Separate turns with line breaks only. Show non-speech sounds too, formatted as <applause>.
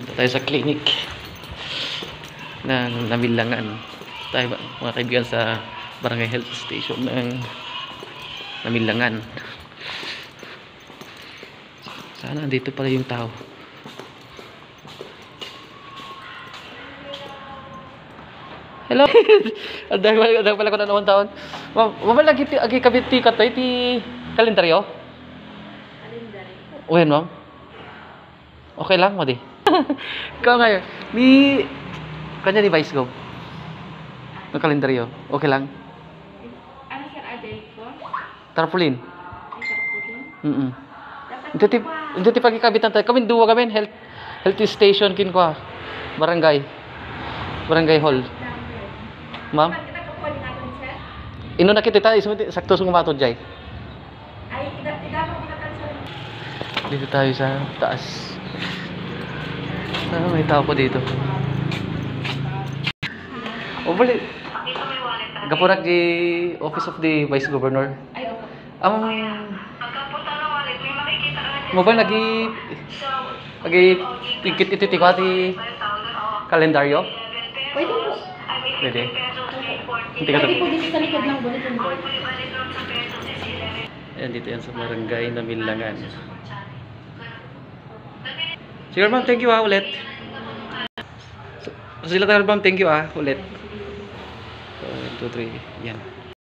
Punta tayo sa clinic ng Namilangan. Tayo ba- mga kaibigan sa Barangay Health Station ng Namilangan. Sana andito pala yung tao. Hello. <laughs> Ang dahil pala ko na naman taon. Ma'am lagi ti agi kabit ti katoy ti kalendaryo. Uyan, ma'am. Okay lang mo di. Ikaw ngayon, ni kanya ni Vice Go. Ng kalendaryo. Okay lang.
Ano sir, aday ko?
Tarpaulin.
Ay, tarpulin.
Mm.
Dapat
Ito ti ito ti pagikabitan tayo. Kami duwa kami health health station kin ko. Barangay. Barangay hall. Ma'am, ino na kita tayo sakto sung matod jay. Dito tayo sa taas. Ah, may tao po dito. O bali,
mo wallet. ah.
gapurak di Office of the Vice Governor.
Ay, opo.
Ang
Pagkapunta ng wallet, may makikita ka na
mobile lagi lagi tikit iti tikwati kalendaryo.
Pwede po.
Pwede. Hindi ka
Pwede po dito sa likod ng bulletin board.
Ayan, dito yan sa barangay na Milangan. Sige ma'am, thank you ah, ulit. So, ma'am, thank you ah, ulit. 1, 2, 3, yan.